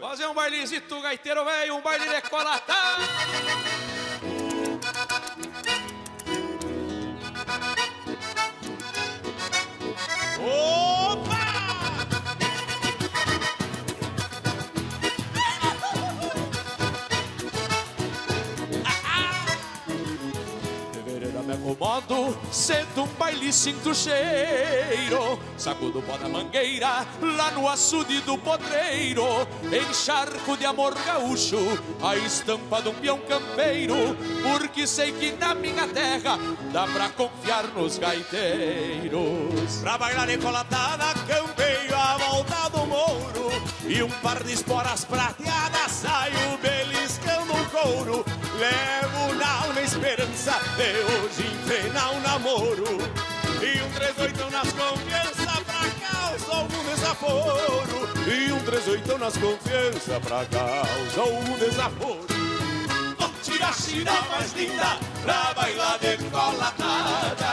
Fazer um bailezito gaiteiro velho, um baile de acomodo, cedo um baile sinto cheiro. Sacudo pó da mangueira, lá no açude do podreiro Encharco de amor gaúcho, a estampa de um peão campeiro. Porque sei que na minha terra dá pra confiar nos gaiteiros. Pra bailar colatada, campeio a volta do mouro. E um par de esporas prateadas, saio beliscando o couro. Levo esperança. De hoje enfrenar um namoro. E um 38 nas confiança pra causar algum desaforo E um 38 nas confiança pra causar algum desaforo Tira a China mais linda pra bailar decolatada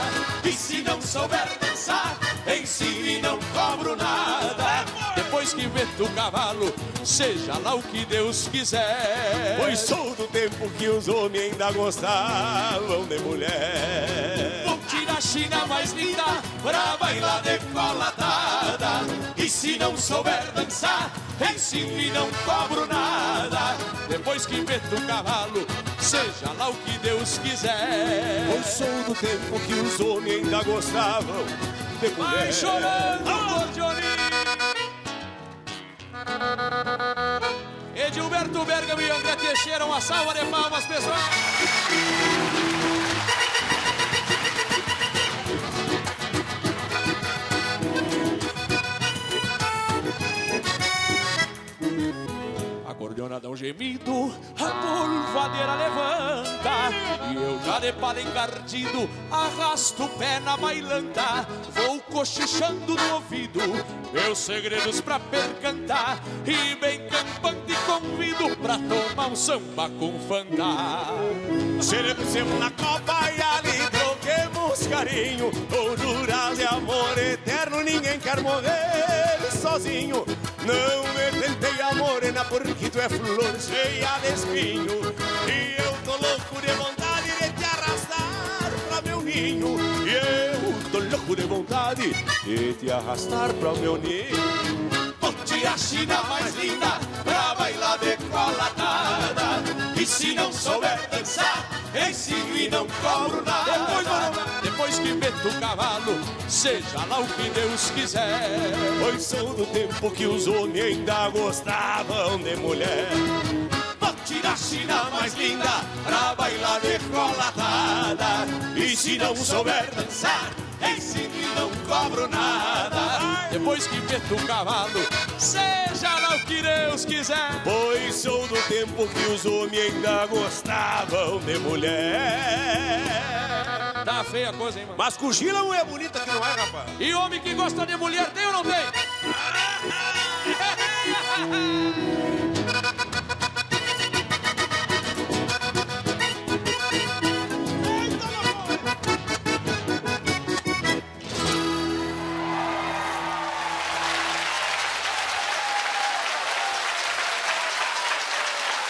E se não souber dançar, ensino e não cobro nada. Depois que vento o cavalo, seja lá o que Deus quiser. Pois sou do tempo que os homens ainda gostavam de mulher. Tira a China mais linda pra bailar decolatada E se não souber dançar, ensino e não cobro nada. Depois que vento o cavalo, seja lá o que Deus quiser. Pois sou do tempo que os homens ainda gostavam de mulher Vai chorando, Gordioni Edilberto Bergamo e André Teixeira, uma salva de palmas, pessoal Acordeona dá um gemido, a polvadeira levanta E eu já de pala encardido, arrasto o pé na bailanta Vou cochichando no ouvido, meus segredos pra percantar E bem campante convido pra tomar um samba com fandá Celebremos na copa e ali troquemos carinho Honduras e amor eterno, ninguém quer morrer sozinho Não me morena porque tu é flor cheia de espinho. E eu tô louco de vontade de te arrastar pra meu ninho. E eu tô louco de vontade de te arrastar pra meu ninho. Ponte a China mais linda E se não souber dançar, ensino e não cobro nada. Depois, depois que meto o cavalo, seja lá o que Deus quiser. Pois sou do tempo que os homens ainda gostavam de mulher. Ponte a China mais linda pra bailar decolatada E se não souber dançar, ensino e não cobro nada Depois que meto o cavalo, seja lá o que Deus quiser Pois sou do tempo que os homens ainda gostavam de mulher Tá feia a coisa, hein, mano? Mas cochila não é bonita que não é, rapaz? E homem que gosta de mulher tem ou não tem?